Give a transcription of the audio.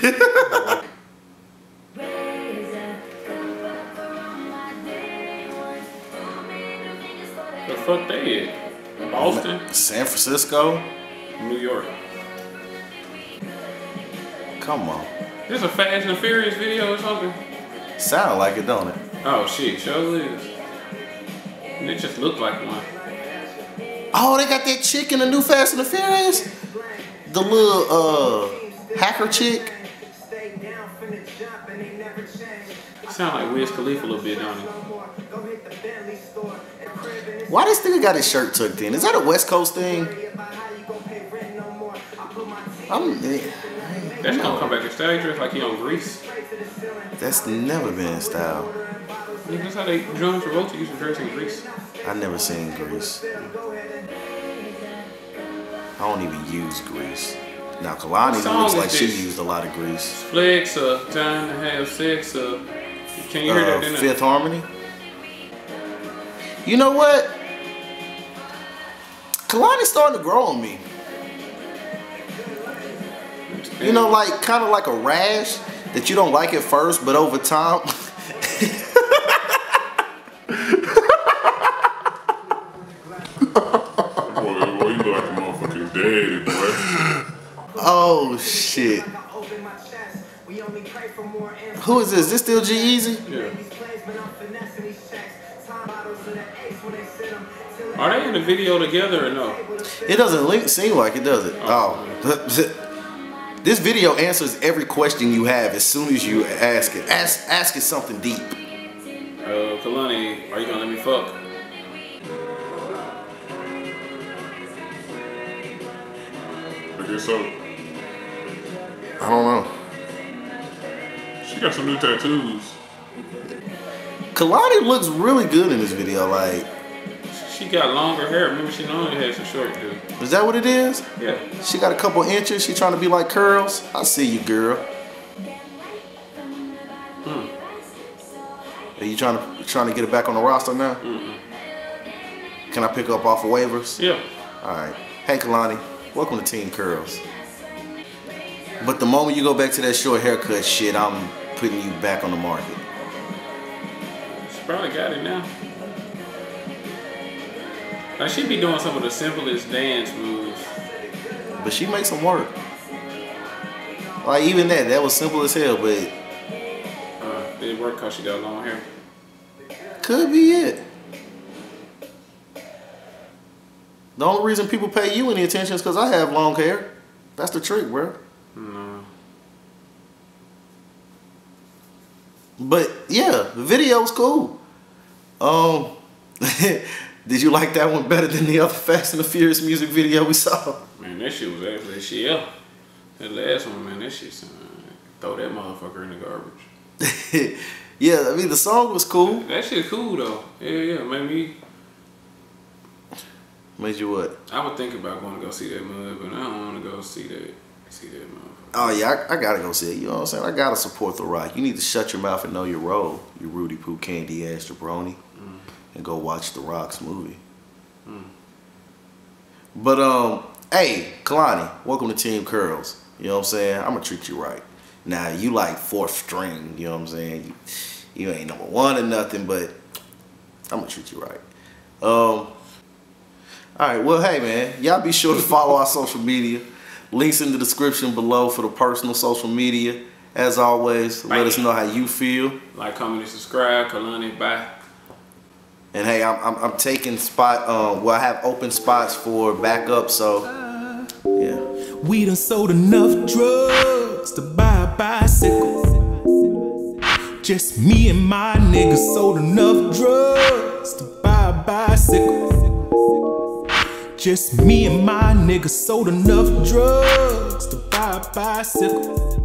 The fuck they at? Boston, San Francisco? New York. Come on. This a Fast and Furious video or something? Sound like it, don't it? Oh shit, show is. It just looked like one. Oh, they got that chick in the new Fast and the Furious? The little uh hacker chick? Sound like Wiz Khalifa a little bit, don't it? Why this nigga got his shirt tucked in? Is that a West Coast thing? I'm, eh, That's gonna come back in style. He dressed like he on Grease. that's never been in style. That's how they John Travolta used to dress in Grease. I never seen Grease. I don't even use Grease. Now Kehlani looks like she used a lot of Grease. Flex, uh, time to have sex, uh, can you hear Uh, that in Fifth Harmony. You know what? Kehlani's starting to grow on me. You know, like kind of like a rash that you don't like at first, but over time. Boy, boy, you look like a motherfucking daddy, boy. oh shit! Who is this? This still G Eazy? Yeah. Are they in the video together or no? It doesn't link, seem like it, does it? Oh. this video answers every question you have as soon as you ask it. Ask, ask it something deep. Uh, Kehlani, are you gonna let me fuck? I guess so. I don't know. She got some new tattoos. Kehlani looks really good in this video. Like, She got longer hair. Remember, she normally had some short dude. is that what it is? Yeah. She got a couple inches. She trying to be like curls. I see you, girl. Hmm. Are you trying to trying to get it back on the roster now? Can I pick up off of waivers? Yeah. All right. Hey, Kehlani. Welcome to Team Curls. But the moment you go back to that short haircut shit, I'm putting you back on the market. She probably got it now. Like she be doing some of the simplest dance moves. But she makes them work. Like even that, that was simple as hell, but Uh, did it work cause she got long hair? could be it. The only reason people pay you any attention is because I have long hair. That's the trick, bro. No. But yeah, the video was cool. Um, did you like that one better than the other Fast and the Furious music video we saw? Man, that shit was actually shit. Yeah. That last one, man, that shit. Throw that motherfucker in the garbage. yeah, I mean the song was cool. That shit cool though. Yeah, yeah. Made me. Made you what? I would think about going to go see that mud, but I don't want to go see that. See that motherfucker. Oh yeah, I, I gotta go see it. You know what I'm saying? I gotta support the rock. You need to shut your mouth and know your role, you Rudy Poo candy ass jabroni, and go watch the Rock's movie. But um, hey, Kehlani, welcome to Team Curls. You know what I'm saying? I'm gonna treat you right. Now you like fourth string. You know what I'm saying? You, you ain't number one or nothing, but I'm gonna treat you right. Um. All right. Well, hey man, y'all be sure to follow our social media. Links in the description below for the personal social media. As always, let us know how you feel. Like, comment, and subscribe. Kehlani, bye. And hey, I'm, I'm, I'm taking spot. Um, well, I have open spots for backup. So, yeah. We done sold enough drugs to buy a bicycle. Just me and my niggas sold enough Just me and my niggas sold enough drugs to buy a bicycle.